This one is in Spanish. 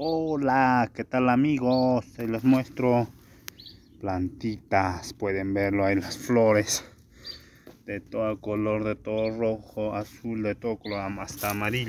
Hola, ¿qué tal amigos? Les muestro plantitas, pueden verlo ahí las flores de todo color, de todo rojo, azul, de todo color, hasta amarillo.